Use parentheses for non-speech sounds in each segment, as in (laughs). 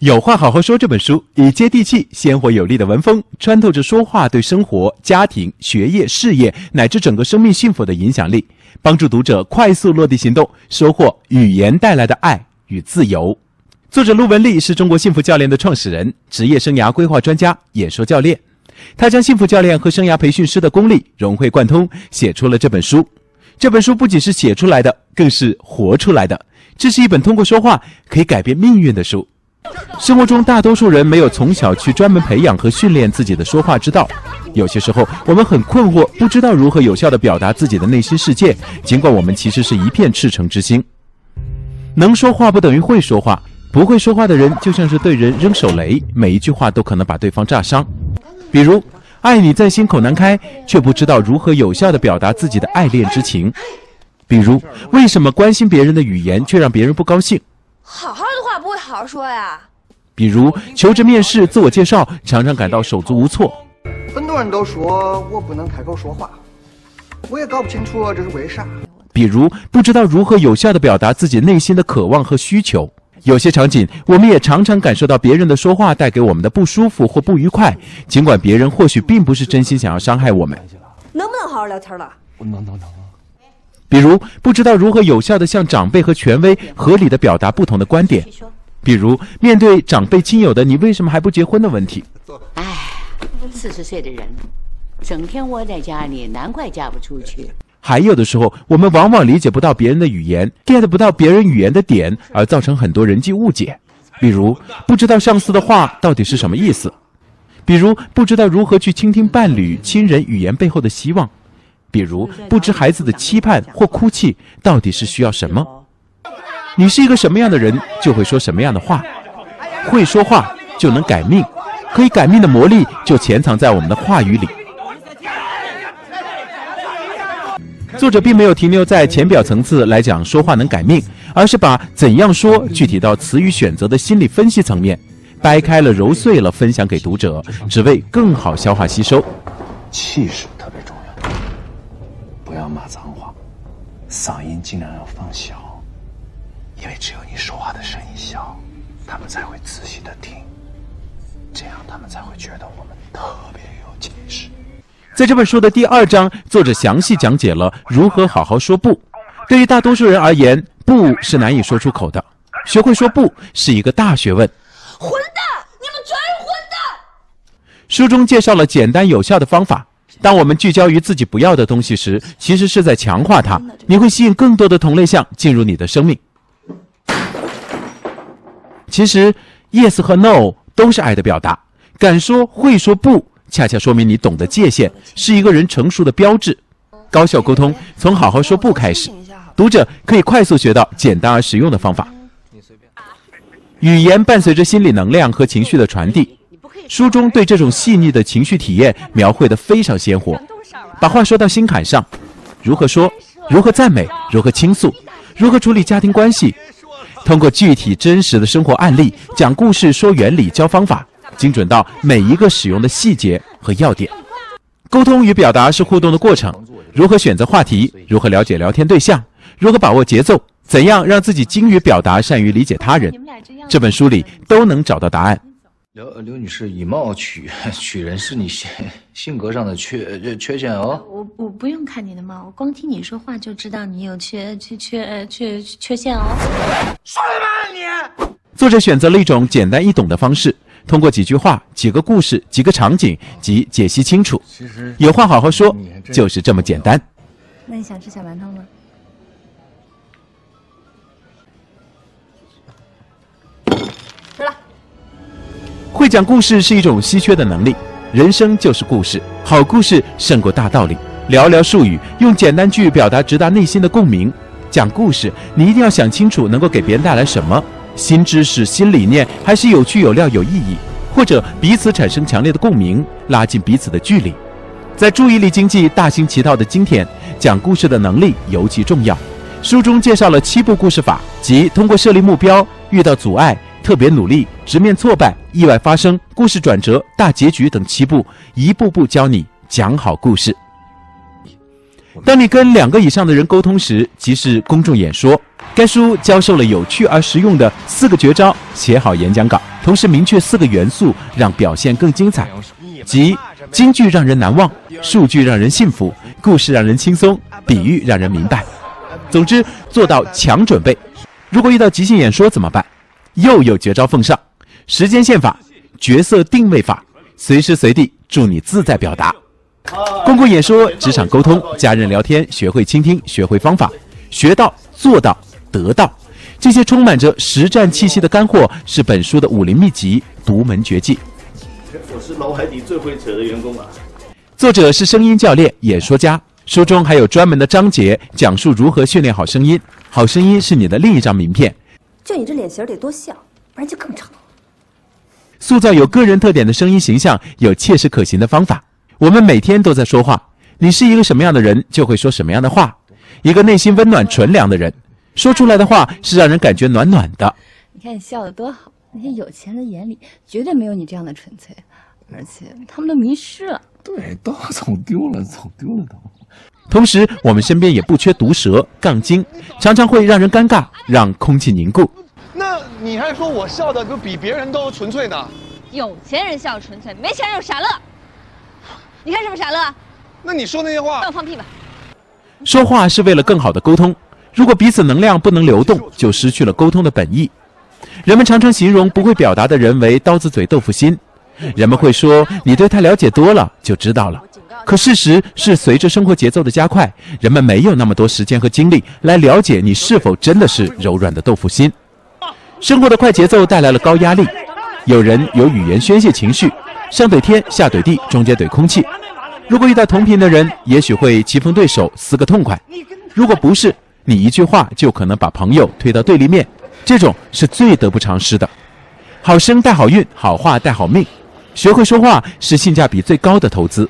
有话好好说这本书以接地气、鲜活有力的文风，穿透着说话对生活、家庭、学业、事业乃至整个生命幸福的影响力，帮助读者快速落地行动，收获语言带来的爱与自由。作者陆文丽是中国幸福教练的创始人，职业生涯规划专家、演说教练。他将幸福教练和生涯培训师的功力融会贯通，写出了这本书。这本书不仅是写出来的，更是活出来的。这是一本通过说话可以改变命运的书。生活中，大多数人没有从小去专门培养和训练自己的说话之道。有些时候，我们很困惑，不知道如何有效地表达自己的内心世界。尽管我们其实是一片赤诚之心，能说话不等于会说话。不会说话的人，就像是对人扔手雷，每一句话都可能把对方炸伤。比如，爱你在心口难开，却不知道如何有效地表达自己的爱恋之情。比如，为什么关心别人的语言却让别人不高兴？好好好好说呀。比如求职面试、自我介绍，常常感到手足无措。很多人都说我不能开口说话，我也搞不清楚这是为啥。比如不知道如何有效地表达自己内心的渴望和需求。有些场景，我们也常常感受到别人的说话带给我们的不舒服或不愉快，尽管别人或许并不是真心想要伤害我们。能不能好好聊天了？能能能。比如不知道如何有效地向长辈和权威合理地表达不同的观点，比如面对长辈亲友的“你为什么还不结婚”的问题。哎，四十岁的人，整天窝在家里，难怪嫁不出去。还有的时候，我们往往理解不到别人的语言，get 不到别人语言的点，而造成很多人际误解。比如不知道上司的话到底是什么意思，比如不知道如何去倾听伴侣、亲人语言背后的希望。比如不知孩子的期盼或哭泣到底是需要什么，你是一个什么样的人，就会说什么样的话。会说话就能改命，可以改命的魔力就潜藏在我们的话语里。作者并没有停留在浅表层次来讲说话能改命，而是把怎样说具体到词语选择的心理分析层面，掰开了揉碎了分享给读者，只为更好消化吸收。气势特别重要。不要骂脏话，嗓音尽量要放小，因为只有你说话的声音小，他们才会仔细的听，这样他们才会觉得我们特别有气势。在这本书的第二章，作者详细讲解了如何好好说不。对于大多数人而言，不是难以说出口的，学会说不是一个大学问。混蛋，你们全是混蛋！书中介绍了简单有效的方法。当我们聚焦于自己不要的东西时，其实是在强化它。你会吸引更多的同类项进入你的生命。其实，yes 和 no 都是爱的表达。敢说会说不，恰恰说明你懂得界限，是一个人成熟的标志。高效沟通从好好说不开始。读者可以快速学到简单而实用的方法。语言伴随着心理能量和情绪的传递。书中对这种细腻的情绪体验描绘得非常鲜活，把话说到心坎上，如何说，如何赞美，如何倾诉，如何处理家庭关系，通过具体真实的生活案例讲故事、说原理、教方法，精准到每一个使用的细节和要点。沟通与表达是互动的过程，如何选择话题，如何了解聊天对象，如何把握节奏，怎样让自己精于表达、善于理解他人，这本书里都能找到答案。刘刘女士，以貌取 (laughs) 取人是你性性格上的缺缺陷哦。我我不用看你的貌，我光听你说话就知道你有缺缺缺缺缺陷哦。说什么你？作者选择了一种简单易懂的方式，通过几句话、几个故事、几个场景及解析清楚。有话好好说，就是这么简单。那你想吃小馒头吗？会讲故事是一种稀缺的能力，人生就是故事，好故事胜过大道理。寥寥数语，用简单句表达直达内心的共鸣。讲故事，你一定要想清楚能够给别人带来什么新知识、新理念，还是有趣、有料、有意义，或者彼此产生强烈的共鸣，拉近彼此的距离。在注意力经济大行其道的今天，讲故事的能力尤其重要。书中介绍了七步故事法，即通过设立目标、遇到阻碍。特别努力，直面挫败，意外发生，故事转折，大结局等七步，一步步教你讲好故事。当你跟两个以上的人沟通时，即是公众演说，该书教授了有趣而实用的四个绝招，写好演讲稿，同时明确四个元素，让表现更精彩，即金句让人难忘，数据让人信服，故事让人轻松，比喻让人明白。总之，做到强准备。如果遇到即兴演说怎么办？又有绝招奉上：时间线法、角色定位法，随时随地助你自在表达。公共演说、职场沟通、家人聊天，学会倾听，学会方法，学到做到得到，这些充满着实战气息的干货，是本书的武林秘籍、独门绝技。我是脑海里最会扯的员工啊！作者是声音教练、演说家，书中还有专门的章节讲述如何训练好声音。好声音是你的另一张名片。就你这脸型得多像，不然就更长。塑造有个人特点的声音形象，有切实可行的方法。我们每天都在说话，你是一个什么样的人，就会说什么样的话。一个内心温暖纯良的人，说出来的话是让人感觉暖暖的。你看你笑得多好，那些有钱人眼里绝对没有你这样的纯粹，而且他们都迷失了。对，都走丢了，走丢了都。同时，我们身边也不缺毒舌、杠精，常常会让人尴尬，让空气凝固。那你还说我笑的都比别人都纯粹呢？有钱人笑纯粹，没钱人有傻乐。你看是不是傻乐？那你说那些话，让我放屁吧。说话是为了更好的沟通，如果彼此能量不能流动，就失去了沟通的本意。人们常常形容不会表达的人为刀子嘴豆腐心。人们会说你对他了解多了就知道了，可事实是随着生活节奏的加快，人们没有那么多时间和精力来了解你是否真的是柔软的豆腐心。生活的快节奏带来了高压力，有人有语言宣泄情绪，上怼天下怼地，中间怼空气。如果遇到同频的人，也许会棋逢对手，撕个痛快；如果不是，你一句话就可能把朋友推到对立面，这种是最得不偿失的。好声带好运，好话带好命。学会说话是性价比最高的投资。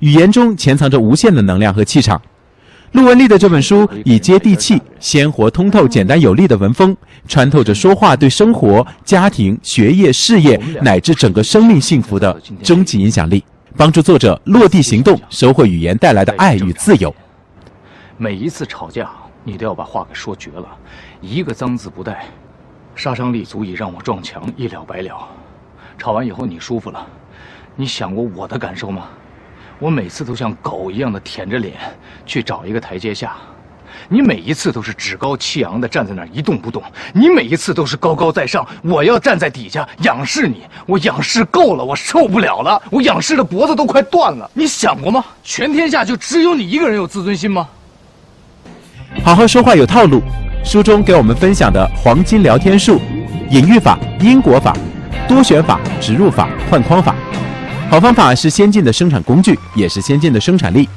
语言中潜藏着无限的能量和气场。陆文丽的这本书以接地气、鲜活、通透、简单有力的文风，穿透着说话对生活、家庭、学业、事业乃至整个生命幸福的终极影响力，帮助作者落地行动，收获语言带来的爱与自由。每一次吵架，你都要把话给说绝了，一个脏字不带，杀伤力足以让我撞墙，一了百了。吵完以后你舒服了，你想过我的感受吗？我每次都像狗一样的舔着脸去找一个台阶下，你每一次都是趾高气扬的站在那儿一动不动，你每一次都是高高在上，我要站在底下仰视你，我仰视够了，我受不了了，我仰视的脖子都快断了。你想过吗？全天下就只有你一个人有自尊心吗？好好说话有套路，书中给我们分享的黄金聊天术、隐喻法、因果法、多选法、植入法、换框法。好方法是先进的生产工具，也是先进的生产力。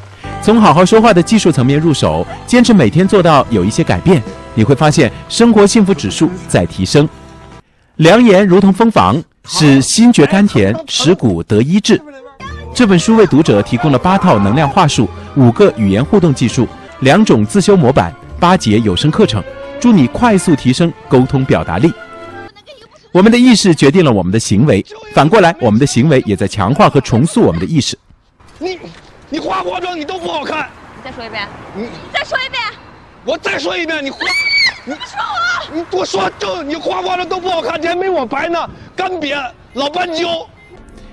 从好好说话的技术层面入手，坚持每天做到有一些改变，你会发现生活幸福指数在提升。良言如同蜂房，使心觉甘甜，使骨得医治。这本书为读者提供了八套能量话术、五个语言互动技术、两种自修模板、八节有声课程，助你快速提升沟通表达力。我们的意识决定了我们的行为，反过来，我们的行为也在强化和重塑我们的意识。你，你化不化妆你都不好看。你再说一遍。你再说一遍。我再说一遍，你化，你说我。你我说就你化化妆都不好看，你还没我白呢，干瘪老斑鸠。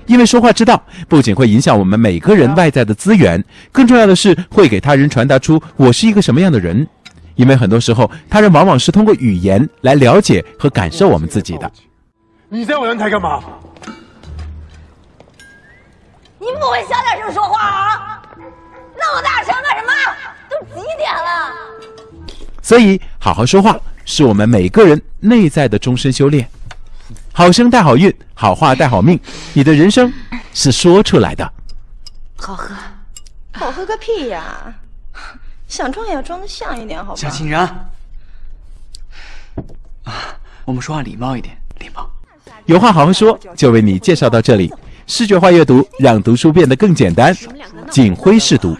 因为说话之道不仅会影响我们每个人外在的资源，更重要的是会给他人传达出我是一个什么样的人。因为很多时候，他人往往是通过语言来了解和感受我们自己的。你在我阳台干嘛？你不会小点声说话啊？那么大声干什么？都几点了？所以，好好说话是我们每个人内在的终身修炼。好声带好运，好话带好命。你的人生是说出来的。好喝，好喝个屁呀！想装也要装的像一点，好吧？小青然，啊，我们说话礼貌一点，礼貌。有话好好说，就为你介绍到这里。视觉化阅读，让读书变得更简单。锦辉试读。